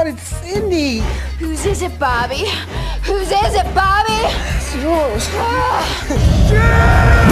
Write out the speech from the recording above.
God, it's Cindy. Whose is it, Bobby? Whose is it, Bobby? It's yours. Ah.